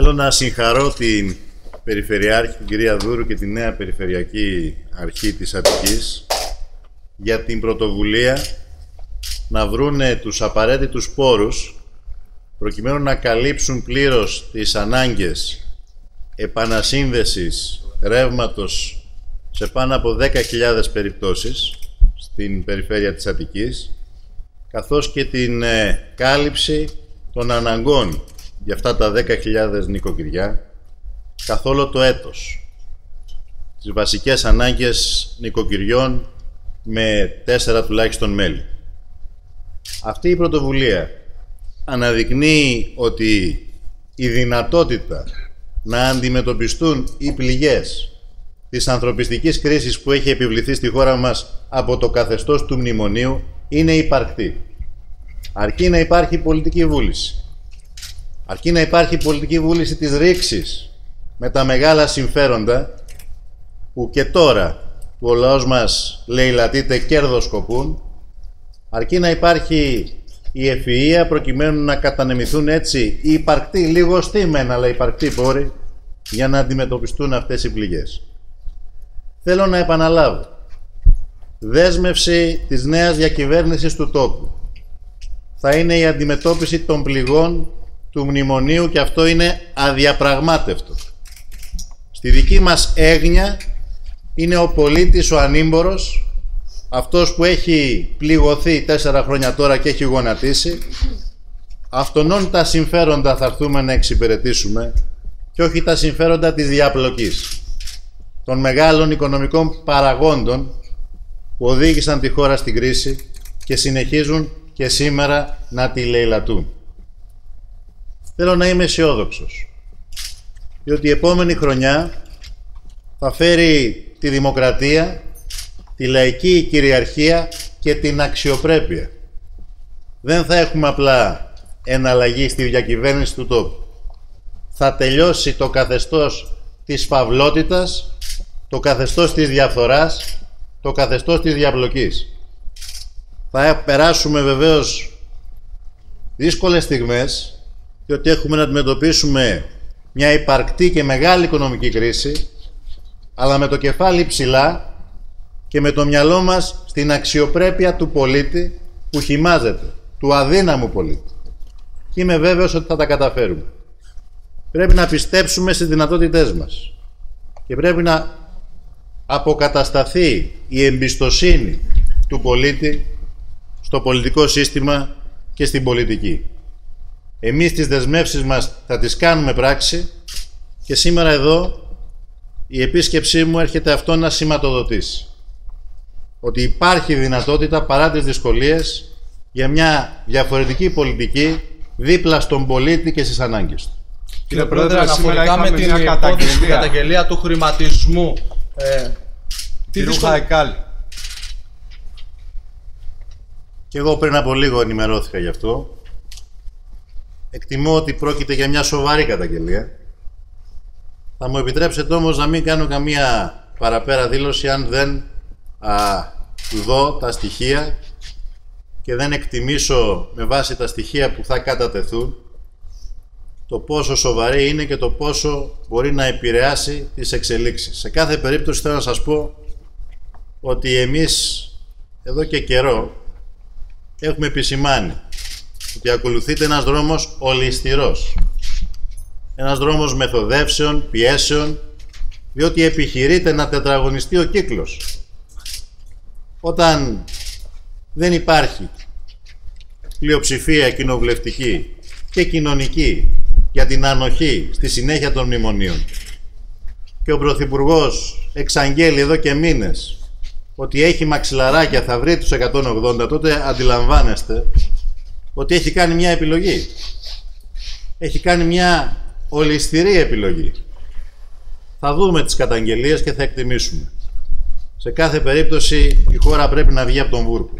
Θέλω να συγχαρώ την Περιφερειάρχη, την κυρία Δούρου και τη νέα Περιφερειακή Αρχή της Αττικής για την πρωτοβουλία να βρούνε τους απαραίτητους πόρους προκειμένου να καλύψουν πλήρως τις ανάγκες επανασύνδεσης ρεύματος σε πάνω από 10.000 περιπτώσεις στην περιφέρεια της Αττικής καθώς και την ε, κάλυψη των αναγκών για αυτά τα 10.000 νοικοκυριά καθ' όλο το έτος. Τις βασικές ανάγκες νοικοκυριών με τέσσερα τουλάχιστον μέλη. Αυτή η πρωτοβουλία αναδεικνύει ότι η δυνατότητα να αντιμετωπιστούν οι πληγές της ανθρωπιστικής κρίσης που έχει επιβληθεί στη χώρα μας από το καθεστώς του μνημονίου είναι υπαρκτή. Αρκεί να υπάρχει πολιτική βούληση. Αρκεί να υπάρχει πολιτική βούληση της ρήξης με τα μεγάλα συμφέροντα που και τώρα που ο λαός μας λέει λατείτε κέρδοσκοπούν αρκεί να υπάρχει η ευφυΐα προκειμένου να κατανεμηθούν έτσι οι υπαρκτοί, λίγο στήμενα αλλά υπαρκτοί πόροι για να αντιμετωπιστούν αυτές οι πληγές. Θέλω να επαναλάβω. Δέσμευση της νέας διακυβέρνησης του τόπου θα είναι η αντιμετώπιση των πληγών του μνημονίου και αυτό είναι αδιαπραγμάτευτο. Στη δική μας έγνοια είναι ο πολίτης ο ανήμπορος, αυτός που έχει πληγωθεί τέσσερα χρόνια τώρα και έχει γονατίσει, αυτονών τα συμφέροντα θα έρθουμε να εξυπηρετήσουμε και όχι τα συμφέροντα της διαπλοκής των μεγάλων οικονομικών παραγόντων που οδήγησαν τη χώρα στην κρίση και συνεχίζουν και σήμερα να τη λαιλατούν. Θέλω να είμαι αισιόδοξος. Διότι η επόμενη χρονιά θα φέρει τη δημοκρατία, τη λαϊκή κυριαρχία και την αξιοπρέπεια. Δεν θα έχουμε απλά εναλλαγή στη διακυβέρνηση του τόπου. Θα τελειώσει το καθεστώς της φαυλότητας, το καθεστώς της διαφθοράς, το καθεστώς της διαπλοκής. Θα περάσουμε βεβαίως δύσκολες στιγμές, διότι έχουμε να αντιμετωπίσουμε μια υπαρκτή και μεγάλη οικονομική κρίση, αλλά με το κεφάλι ψηλά και με το μυαλό μας στην αξιοπρέπεια του πολίτη που χυμάζεται, του αδύναμου πολίτη. Και είμαι βέβαιος ότι θα τα καταφέρουμε. Πρέπει να πιστέψουμε στις δυνατότητές μας και πρέπει να αποκατασταθεί η εμπιστοσύνη του πολίτη στο πολιτικό σύστημα και στην πολιτική. Εμείς τις δεσμεύσεις μας θα τις κάνουμε πράξη και σήμερα εδώ η επίσκεψή μου έρχεται αυτό να σηματοδοτήσει. Ότι υπάρχει δυνατότητα παρά τις δυσκολίες για μια διαφορετική πολιτική δίπλα στον πολίτη και στις ανάγκες του. Κύριε Πρόεδρε, αναφορικά με την καταγγελία. καταγγελία του χρηματισμού ε, τι Χαϊκάλ. Και εγώ πριν από λίγο ενημερώθηκα γι' αυτό. Εκτιμώ ότι πρόκειται για μια σοβαρή καταγγελία. Θα μου επιτρέψετε όμως να μην κάνω καμία παραπέρα δήλωση αν δεν α, δω τα στοιχεία και δεν εκτιμήσω με βάση τα στοιχεία που θα κατατεθούν το πόσο σοβαρή είναι και το πόσο μπορεί να επηρεάσει τις εξελίξεις. Σε κάθε περίπτωση θέλω να σας πω ότι εμείς εδώ και καιρό έχουμε επισημάνει ότι ακολουθείται ένας δρόμος ολιστηρός. Ένας δρόμος μεθοδεύσεων, πιέσεων, διότι επιχειρείται να τετραγωνιστεί ο κύκλος. Όταν δεν υπάρχει πλειοψηφία κοινοβουλευτική και κοινωνική για την ανοχή στη συνέχεια των μνημονίων και ο Πρωθυπουργός εξαγγέλει εδώ και μήνες ότι έχει μαξιλαράκια, θα βρει τους 180, τότε αντιλαμβάνεστε ότι έχει κάνει μια επιλογή. Έχει κάνει μια ολιστηρή επιλογή. Θα δούμε τις καταγγελίες και θα εκτιμήσουμε. Σε κάθε περίπτωση η χώρα πρέπει να βγει από τον βούρκο.